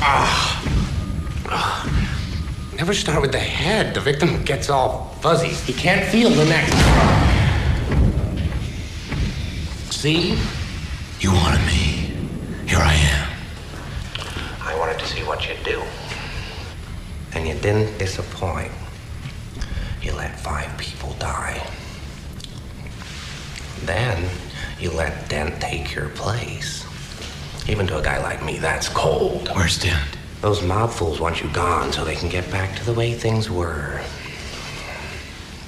Ah. Ah. Never start with the head. The victim gets all fuzzy. He can't feel the neck. See? You wanted me. Here I am. I wanted to see what you'd do. And you didn't disappoint. You let five people die. Then you let Dent take your place. Even to a guy like me, that's cold. Where's Dent? Those mob fools want you gone so they can get back to the way things were.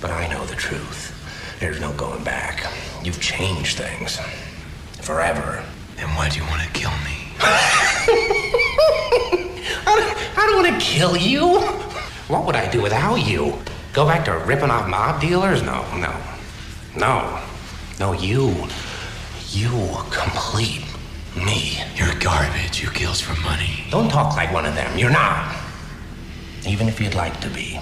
But I know the truth. There's no going back. You've changed things. Forever. Then why do you want to kill me? I don't, I don't want to kill you. What would I do without you? Go back to ripping off mob dealers? No, no. No. No, you. You complete me. You're garbage. You kills for money. Don't talk like one of them. You're not. Even if you'd like to be.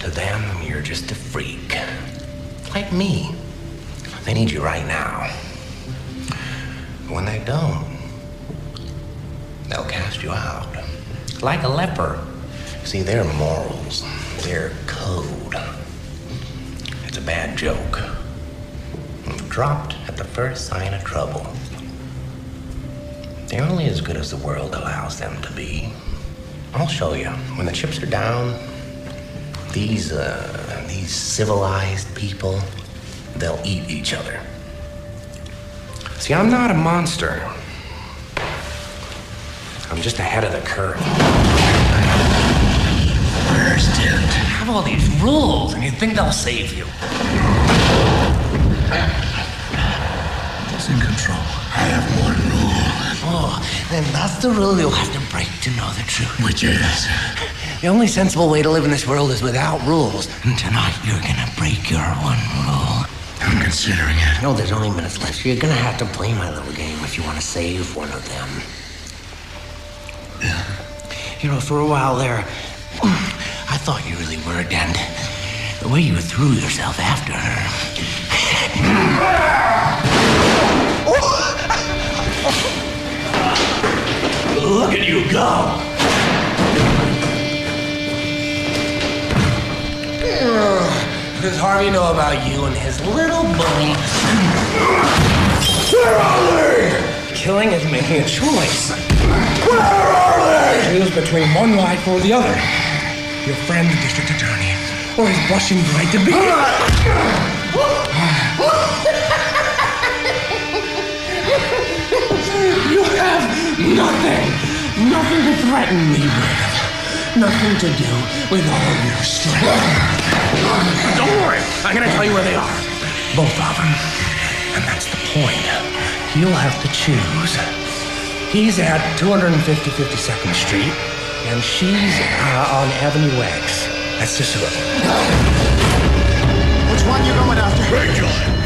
To them, you're just a freak. Like me. They need you right now. When they don't, they'll cast you out. Like a leper. See, their morals, their code. It's a bad joke. Dropped at the first sign of trouble. They're only as good as the world allows them to be. I'll show you. When the chips are down, these, uh, these civilized people, they'll eat each other. See, I'm not a monster. I'm just ahead of the curve. Where's Dent? have all these rules, and you think they'll save you. He's in control. I have one rule, Then that's the rule you'll have to break to know the truth. which is The only sensible way to live in this world is without rules. And tonight you're gonna break your one rule. I'm considering it. No, there's only minutes left, you're gonna have to play my little game if you want to save one of them. You know, for a while there, I thought you really were a dent. The way you threw yourself after her. Does Harvey know about you and his little bully? Where are they? Killing is making a choice. Where are they? Choose between one life or the other. Your friend, the district attorney, or his blushing bride to be. Nothing, nothing to threaten me with. Nothing to do with all your strength. Don't worry, I'm gonna tell you where they are. Both of them. And that's the point. You'll have to choose. He's at 250 52nd Street, and she's uh, on Avenue X. That's Cicero. Which one you going after? Rachel!